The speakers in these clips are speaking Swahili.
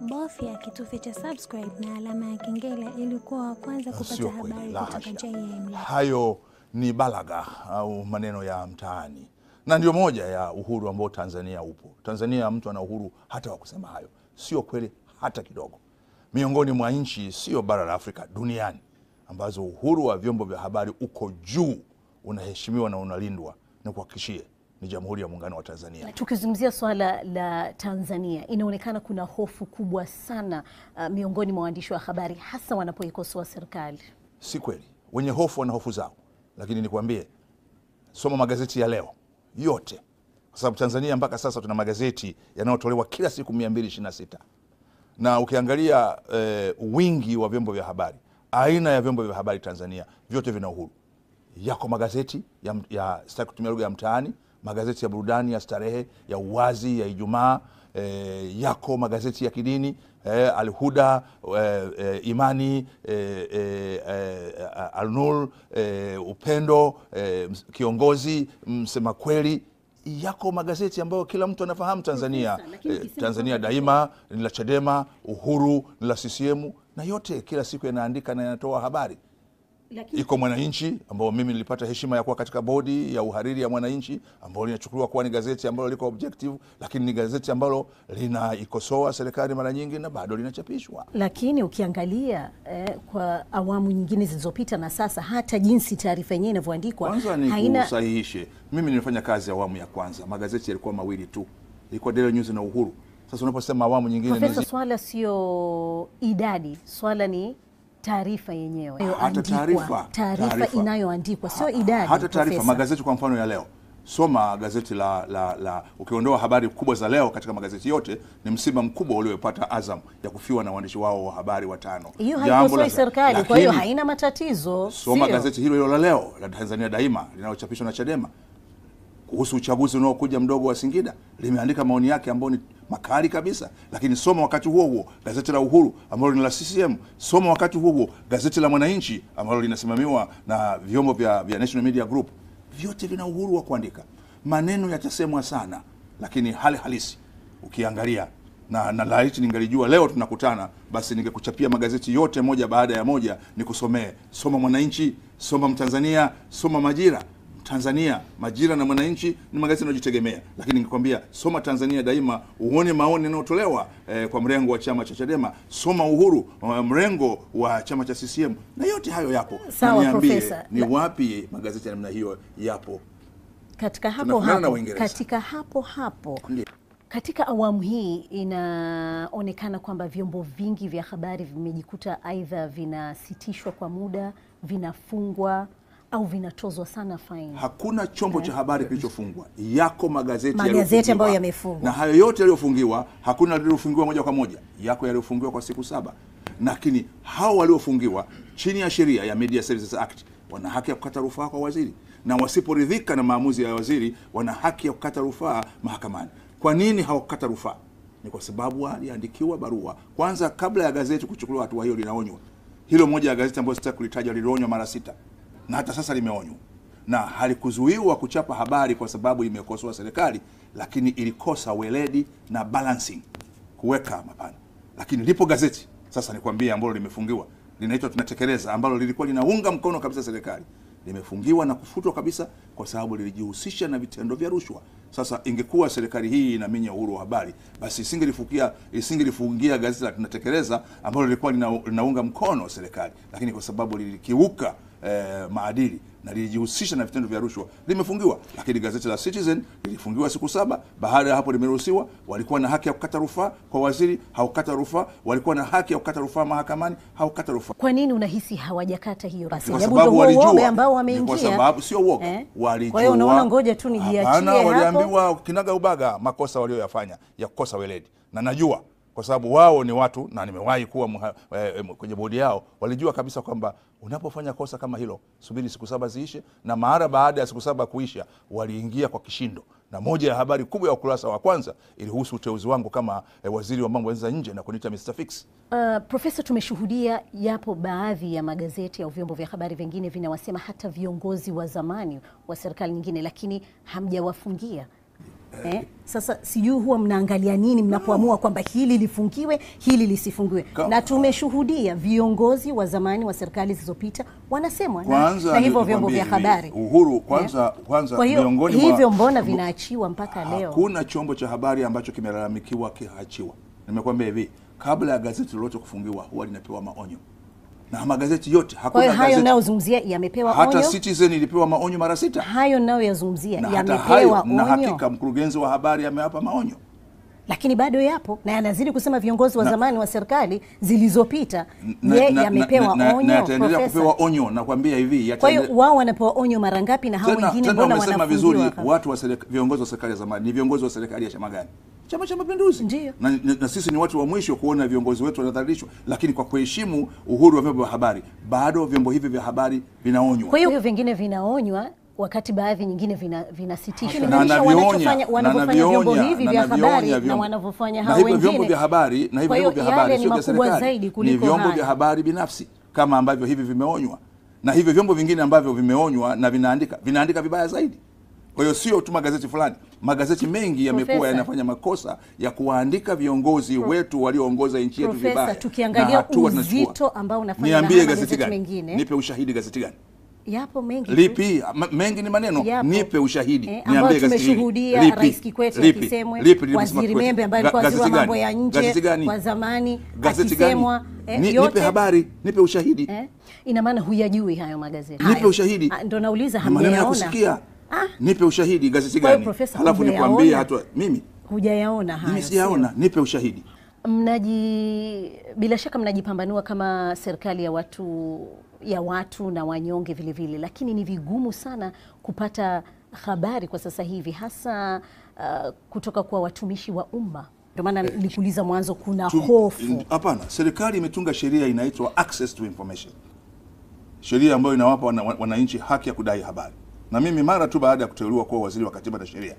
Bofya kitufe cha subscribe na alama ya kengele ili kuwa wa kwanza kupata Sio habari kutoka. JM. Hayo ni balaga au maneno ya mtaani, na ndio moja ya uhuru ambao Tanzania upo. Tanzania mtu ana uhuru hata wa kusema hayo, sio kweli hata kidogo. Miongoni mwa nchi sio bara la Afrika duniani ambazo uhuru wa vyombo vya habari uko juu, unaheshimiwa na unalindwa, ni kuhakikishie ni Jamhuri ya Muungano wa Tanzania. Tukizungumzia swala la Tanzania, inaonekana kuna hofu kubwa sana uh, miongoni mwa waandishi wa habari hasa wanapoikosoa serikali. Si kweli, wenye hofu wana hofu zao, lakini nikuambie soma magazeti ya leo yote, kwa sababu Tanzania mpaka sasa tuna magazeti yanayotolewa kila siku 226 na ukiangalia eh, wingi wa vyombo vya habari, aina ya vyombo vya habari Tanzania, vyote vina uhuru. Yako magazeti ya, ya sitaki kutumia lugha ya mtaani, magazeti ya burudani, ya starehe, ya uwazi, ya Ijumaa eh, yako magazeti ya kidini eh, Alhuda eh, eh, Imani eh, eh, eh, Alnur eh, Upendo eh, Kiongozi, Msema Kweli yako magazeti ambayo kila mtu anafahamu Tanzania. Eh, Tanzania Daima ni la Chadema, Uhuru ni la CCM, na yote kila siku yanaandika na yanatoa habari. Lakini Iko Mwananchi ambao mimi nilipata heshima ya kuwa katika bodi ya uhariri ya Mwananchi, ambao linachukuliwa kuwa ni gazeti ambalo liko objective, lakini ni gazeti ambalo linaikosoa serikali mara nyingi na bado linachapishwa. lakini ukiangalia eh, kwa awamu nyingine zilizopita na sasa, hata jinsi taarifa yenyewe inavyoandikwa Kwanza ni haina kusahihishe, mimi nilifanya kazi awamu ya kwanza, magazeti yalikuwa mawili tu, ilikuwa Daily News na Uhuru. Sasa unaposema awamu nyingine ni swala sio idadi, swala ni taarifa yenyewe Hata taarifa, inayoandikwa sio idadi. hata taarifa magazeti kwa mfano ya leo soma gazeti la, la, la ukiondoa habari kubwa za leo katika magazeti yote ni msiba mkubwa uliopata Azam ya kufiwa na waandishi wao wa habari watano hiyo Jambo la- serikali, kwa hiyo haina matatizo. soma sio? gazeti hilo hilo la leo la Tanzania Daima linalochapishwa na Chadema kuhusu uchaguzi unaokuja mdogo wa Singida, limeandika maoni yake ambayo ni makali kabisa. Lakini soma wakati huo huo gazeti la Uhuru ambalo ni la CCM. Soma wakati huo huo gazeti la Mwananchi ambalo linasimamiwa na vyombo vya, vya National Media Group. Vyote vina uhuru wa kuandika, maneno yatasemwa sana, lakini hali halisi ukiangalia na, na laiti ningalijua leo tunakutana, basi ningekuchapia magazeti yote moja baada ya moja nikusomee. Soma Mwananchi, soma Mtanzania, soma Majira. Tanzania, Majira na Mwananchi ni magazeti yanayojitegemea, lakini ningekwambia soma Tanzania Daima uone maoni yanayotolewa eh, kwa mrengo wa chama cha Chadema. Soma Uhuru wa mrengo wa chama cha CCM, na yote hayo yapo. Sawa, niambie, ni wapi magazeti ya namna hiyo yapo? katika hapo hapo, katika hapo hapo Ndiyo. katika awamu hii inaonekana kwamba vyombo vingi vya habari vimejikuta aidha vinasitishwa kwa muda, vinafungwa au vinatozwa sana faini. Hakuna chombo cha habari kilichofungwa, yako magazeti Magazeti ambayo yamefungwa. na hayo yote yaliyofungiwa, hakuna yaliyofungiwa moja kwa moja, yako yaliyofungiwa kwa siku saba. Lakini hao waliofungiwa chini ya sheria ya Media Services Act wana haki ya kukata rufaa kwa waziri, na wasiporidhika na maamuzi ya waziri wana haki ya kukata rufaa mahakamani. Kwa nini hawakukata rufaa? Ni kwa sababu aliandikiwa barua kwanza, kabla ya gazeti kuchukuliwa hatua hiyo, linaonywa hilo. Moja ya gazeti ambayo sitaki kulitaja lilionywa mara sita na hata sasa limeonywa. Na halikuzuiwa kuchapa habari kwa sababu imekosoa serikali, lakini ilikosa weledi na balancing, kuweka mapana. Lakini lipo gazeti sasa, nikwambie, ambalo limefungiwa. Linaitwa Tunatekeleza, ambalo lilikuwa linaunga mkono kabisa serikali, limefungiwa na kufutwa kabisa kwa sababu lilijihusisha na vitendo vya rushwa. Sasa ingekuwa serikali hii inaminya uhuru wa habari, basi isingelifukia isingelifungia gazeti la Tunatekeleza ambalo lilikuwa linaunga mkono serikali, lakini kwa sababu lilikiuka eh, maadili na lilijihusisha na vitendo vya rushwa limefungiwa. Lakini gazeti la Citizen lilifungiwa siku saba. Baada ya hapo limeruhusiwa. Walikuwa na haki ya kukata rufaa kwa waziri, haukata rufaa. Walikuwa na haki ya kukata rufaa mahakamani, haukata rufaa Kwa nini unahisi hawajakata hiyo basi? kwa sababu walijua. ambao wameingia. Kwa sababu sio uoga, Eh? walijua. Kwa hiyo unaona, ngoja tu nijiachie hapo. waliambiwa kinaga ubaga makosa walioyafanya ya kukosa weledi, na najua kwa sababu wao ni watu na nimewahi kuwa mha, e, kwenye bodi yao, walijua kabisa kwamba unapofanya kosa kama hilo, subiri siku saba ziishe, na mara baada ya siku saba kuisha, waliingia kwa kishindo. Na moja ya habari kubwa ya ukurasa wa kwanza ilihusu uteuzi wangu kama eh, waziri wa mambo ya nje na kuniita Mr Fix. Uh, Profesa, tumeshuhudia yapo baadhi ya magazeti au vyombo vya habari vingine vinawasema hata viongozi wa zamani wa serikali nyingine, lakini hamjawafungia. Eh, sasa sijui huwa mnaangalia nini mnapoamua kwamba hili lifungiwe hili lisifungiwe. Na tumeshuhudia viongozi wa zamani wa serikali zilizopita wanasemwa na, hivyo vyombo vya habari. Uhuru kwanza kwanza kwa hiyo miongoni mwa- hivyo mbona vinaachiwa mpaka leo? Hakuna chombo cha habari ambacho kimelalamikiwa kiachiwa. Nimekwambia hivi, kabla ya gazeti lolote kufungiwa huwa linapewa maonyo, na magazeti yote kwa hakuna hiyo hayo nayo nayozungumzia yamepewa onyo. hata Citizen ilipewa maonyo mara sita, hayo nayoyazungumzia na yamepewa onyo na hakika mkurugenzi wa habari amewapa maonyo. lakini bado yapo na yanazidi kusema viongozi wa Na- zamani wa serikali zilizopita ye yamepewa onyo na yataendelea kupewa onyo. Nakwambia hivi, kwa hiyo wao wanapewa onyo mara ngapi na hao wengine mbona wanasema vizuri watu wa serikali viongozi wa serikali ya zamani ni viongozi wa serikali ya chama gani? Chama cha Mapinduzi. Na, na, na sisi ni watu wa mwisho kuona viongozi wetu wanadhalilishwa, lakini kwa kuheshimu uhuru wa vyombo vya habari, bado vyombo hivi vya habari vinaonywa. kwa hiyo vingine vinaonywa wakati baadhi nyingine vinasitishwa wanavyofanya vyombo hivi vya habari na wanavyofanya na hao hivyo vyombo vya habari na hivyo vyombo vya habari sio vya serikali, ni vyombo vya habari binafsi kama ambavyo hivi vimeonywa, na hivyo vyombo vingine ambavyo vimeonywa na vinaandika vinaandika vibaya zaidi. Kwa hiyo sio tu magazeti fulani, magazeti mengi yamekuwa yanafanya makosa ya kuwaandika viongozi Pro, wetu walioongoza nchi yetu vibaya. tukiangalia uzito ambao unafanya, na Niambie gazeti magazeti gani? mengine. Nipe ushahidi gazeti gani? yapo mengi. Lipi? Mengi ni maneno. Yapo. Nipe ushahidi. Eh, Niambie gazeti tumeshuhudia Lipi? Rais Kikwete akisemwa, Waziri? Membe ambaye alikuwa waziri wa mambo ya nje Gazeti gani? Kwa zamani akisemwa eh, Ni- Nipe habari, nipe ushahidi. eh, ina maana huyajui hayo magazeti Nipe Hayo. ushahidi. Ah, ndo nauliza Ni Ah. Nipe ushahidi gazeti gani? Halafu nikwambie hatua mimi hujayaona haya. mimi sijaona, nipe ushahidi. mnaji bila shaka mnajipambanua kama serikali ya watu ya watu na wanyonge vile vile, lakini ni vigumu sana kupata habari kwa sasa hivi hasa uh, kutoka kwa watumishi wa umma. Ndio maana eh, nilikuuliza mwanzo, kuna Tu- hofu Hapana, serikali imetunga sheria inaitwa Access to Information, sheria ambayo inawapa wananchi wana- wananchi haki ya kudai habari. Na mimi mara tu baada ya kuteuliwa kuwa waziri wa katiba na sheria,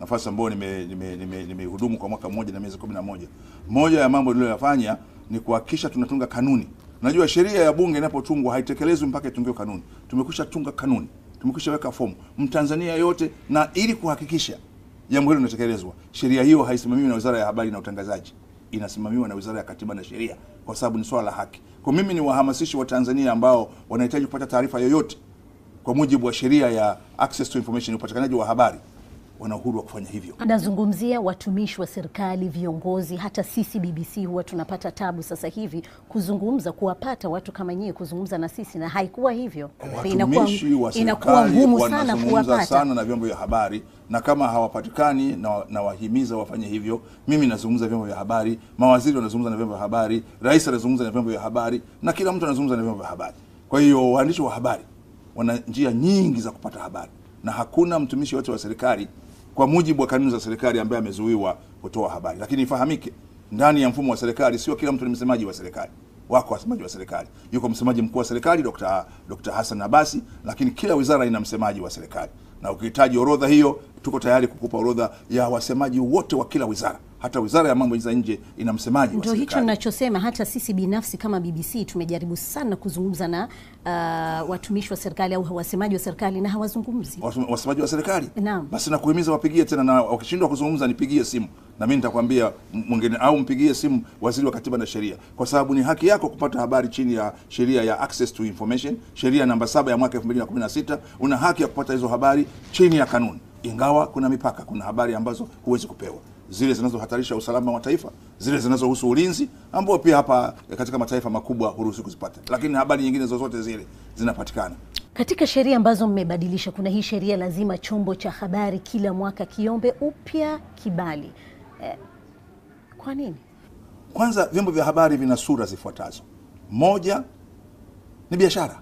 nafasi ambayo nimehudumu nime, nime, nime kwa mwaka mmoja na miezi kumi na moja, moja ya mambo niliyoyafanya ni kuhakikisha tunatunga kanuni. Najua sheria ya bunge inapotungwa haitekelezwi mpaka itungiwe kanuni. Tumekwisha tunga kanuni, tumekwisha weka fomu, Mtanzania yote, na ili kuhakikisha jambo hilo linatekelezwa, sheria hiyo haisimamiwi na Wizara ya Habari na Utangazaji, inasimamiwa na Wizara ya Katiba na Sheria, kwa sababu ni swala la haki. Kwa mimi ni wahamasishi wa Tanzania ambao wanahitaji kupata taarifa yoyote kwa mujibu wa sheria ya Access to Information, upatikanaji wa habari, wana uhuru wa kufanya hivyo. Anazungumzia watumishi wa serikali, viongozi. Hata sisi BBC huwa tunapata tabu sasa hivi kuzungumza, kuwapata watu kama nyie kuzungumza na sisi, na haikuwa hivyo. Inakuwa, Watumishi wa inakuwa serikali ngumu sana wanazungumza kuwapata. sana na vyombo vya habari, na kama hawapatikani na, na wahimiza wafanye hivyo. Mimi nazungumza vyombo vya habari, mawaziri wanazungumza na vyombo vya habari, rais anazungumza na vyombo vya habari, na kila mtu anazungumza na vyombo vya habari. Kwa hiyo waandishi wa habari wana njia nyingi za kupata habari, na hakuna mtumishi wote wa serikali kwa mujibu wa kanuni za serikali ambaye amezuiwa kutoa habari. Lakini ifahamike, ndani ya mfumo wa serikali sio kila mtu ni msemaji wa serikali. Wako wasemaji wa serikali, yuko msemaji mkuu wa serikali Dr. Dr. Hassan Abasi, lakini kila wizara ina msemaji wa serikali, na ukihitaji orodha hiyo, tuko tayari kukupa orodha ya wasemaji wote wa kila wizara. Hata wizara ya mambo ya nje ina msemaji Ndio hicho ninachosema. Hata sisi binafsi kama BBC tumejaribu sana kuzungumza na uh, watumishi wa serikali au wasemaji wa serikali na hawazungumzi. Wasemaji wa serikali Naam. basi nakuhimiza wapigie tena, na wakishindwa kuzungumza nipigie simu na mimi nitakwambia mwingine, au mpigie simu waziri wa katiba na sheria, kwa sababu ni haki yako kupata habari chini ya sheria ya Access to Information, sheria namba saba ya mwaka 2016. Una haki ya kupata hizo habari chini ya kanuni, ingawa kuna mipaka. Kuna habari ambazo huwezi kupewa, zile zinazohatarisha usalama wa taifa, zile zinazohusu ulinzi, ambao pia hapa katika mataifa makubwa huruhusi kuzipata, lakini habari nyingine zozote zile zinapatikana. Katika sheria ambazo mmebadilisha, kuna hii sheria lazima chombo cha habari kila mwaka kiombe upya kibali. Eh, kwa nini? Kwanza, vyombo vya habari vina sura zifuatazo. Moja ni biashara,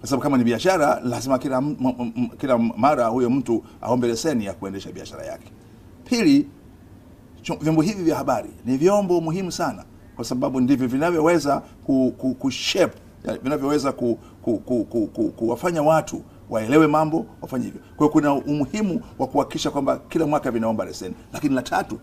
kwa sababu kama ni biashara lazima kila, kila mara huyo mtu aombe leseni ya kuendesha biashara yake. Pili, vyombo hivi vya habari ni vyombo muhimu sana, kwa sababu ndivyo vinavyoweza ku, ku, ku vinavyoweza ku, ku, ku, ku, ku, kuwafanya watu waelewe mambo wafanye hivyo. Kwa hiyo kuna umuhimu wa kuhakikisha kwamba kila mwaka vinaomba leseni. Lakini la tatu,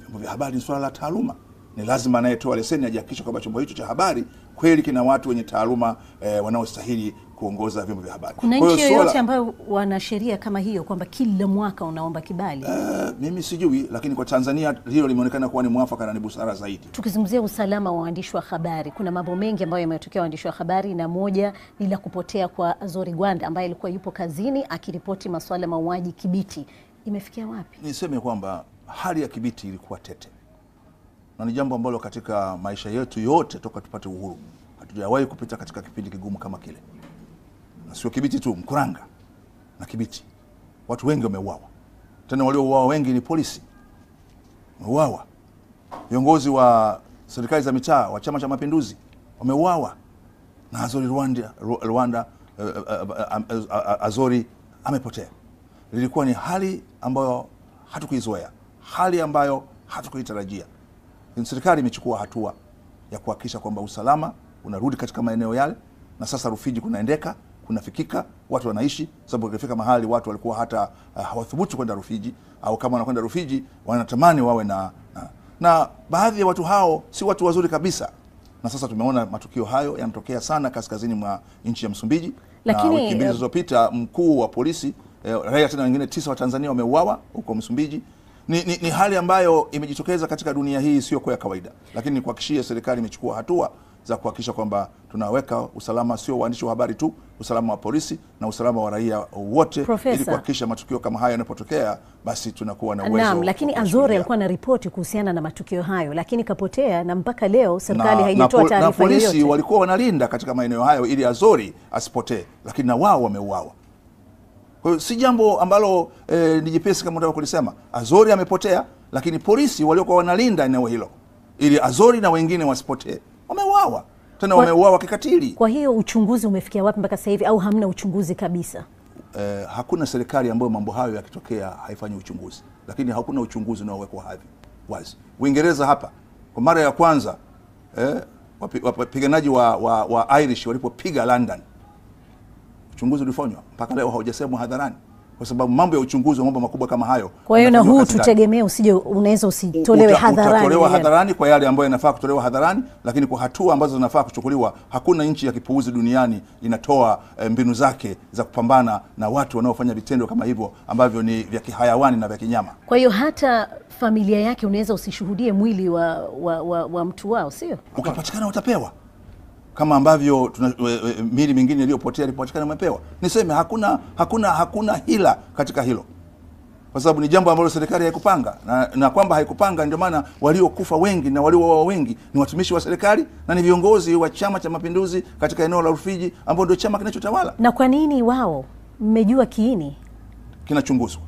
vyombo vya habari ni swala la taaluma ni lazima anayetoa leseni ajihakikishe kwamba chombo hicho cha habari kweli kina watu wenye taaluma eh, wanaostahili kuongoza vyombo vya habari. Kuna nchi yoyote ambayo wana sheria kama hiyo kwamba kila mwaka unaomba kibali? Uh, mimi sijui, lakini kwa Tanzania hilo limeonekana kuwa ni mwafaka na ni busara zaidi. Tukizungumzia usalama wa waandishi wa habari, kuna mambo mengi ambayo yametokea waandishi wa habari, na moja ni la kupotea kwa Azori Gwanda ambaye alikuwa yupo kazini akiripoti masuala ya mauaji Kibiti. Imefikia wapi? Niseme kwamba hali ya Kibiti ilikuwa tete, na ni jambo ambalo katika maisha yetu yote toka tupate uhuru hatujawahi kupita katika kipindi kigumu kama kile, na sio Kibiti tu, Mkuranga na Kibiti watu wengi wameuawa, tena waliouawa wengi ni polisi. Wameuawa, viongozi wa serikali za mitaa wa Chama cha Mapinduzi wameuawa, na Azori Rwanda, Rwanda eh, eh, eh, Azori amepotea. Lilikuwa ni hali ambayo hatukuizoea, hali ambayo hatukuitarajia. Serikali imechukua hatua ya kuhakikisha kwamba usalama unarudi katika maeneo yale, na sasa Rufiji kunaendeka, kunafikika, watu wanaishi, sababu ikifika mahali watu walikuwa hata uh, hawathubutu kwenda Rufiji, au kama wanakwenda Rufiji wanatamani wawe na, na, na baadhi ya watu hao si watu wazuri kabisa, na sasa tumeona matukio hayo yanatokea sana kaskazini mwa nchi ya Msumbiji Lakini, na wiki mbili zilizopita mkuu wa polisi eh, raia tena wengine tisa wa Tanzania wameuawa huko Msumbiji. Ni, ni, ni hali ambayo imejitokeza katika dunia hii isiyokuwa ya kawaida, lakini nikuhakikishie serikali imechukua hatua za kuhakikisha kwamba tunaweka usalama, sio waandishi wa habari tu, usalama wa polisi na usalama wa raia wote, ili kuhakikisha matukio kama hayo yanapotokea, basi tunakuwa na uwezo Naam, lakini Azori alikuwa na ripoti kuhusiana na matukio hayo, lakini kapotea na mpaka leo serikali na, taarifa haijatoa pol- na polisi walikuwa wanalinda katika maeneo hayo ili Azori asipotee, lakini na wao wameuawa. Kwa hiyo si jambo ambalo eh, ni jepesi kama unataka kulisema. Azori amepotea, lakini polisi waliokuwa wanalinda eneo hilo ili Azori na wengine wasipotee wameuawa, tena wameuawa kikatili. Kwa hiyo uchunguzi umefikia wapi mpaka sasa hivi, au hamna uchunguzi kabisa? eh, hakuna serikali ambayo mambo hayo yakitokea haifanyi uchunguzi, lakini hakuna uchunguzi unaowekwa hadhi wazi. Uingereza hapa kwa mara ya kwanza eh, wapiganaji wa, wa, wa Irish walipopiga London, uchunguzi ulifanywa mpaka leo haujasemwa hadharani, kwa sababu mambo ya uchunguzi wa mambo makubwa kama hayo Kwa hiyo na huu tutegemee, usije unaweza usitolewe hadharani. utatolewa hadharani kwa yale ambayo yanafaa kutolewa hadharani, lakini kwa hatua ambazo zinafaa kuchukuliwa. Hakuna nchi ya kipuuzi duniani inatoa eh, mbinu zake za kupambana na watu wanaofanya vitendo kama hivyo ambavyo ni vya kihayawani na vya kinyama. Kwa hiyo hata familia yake unaweza usishuhudie mwili wa, wa, wa, wa mtu wao, sio? Ukapatikana utapewa kama ambavyo tuna, mili mingine iliyopotea ilipopatikana imepewa. Niseme hakuna hakuna hakuna hila katika hilo, kwa sababu ni jambo ambalo serikali haikupanga na, na kwamba haikupanga, ndio maana waliokufa wengi na waliouawa wengi ni watumishi wa serikali na ni viongozi wa Chama cha Mapinduzi katika eneo la Rufiji ambao ndio chama kinachotawala. Na kwa nini wao? Mmejua kiini? Kinachunguzwa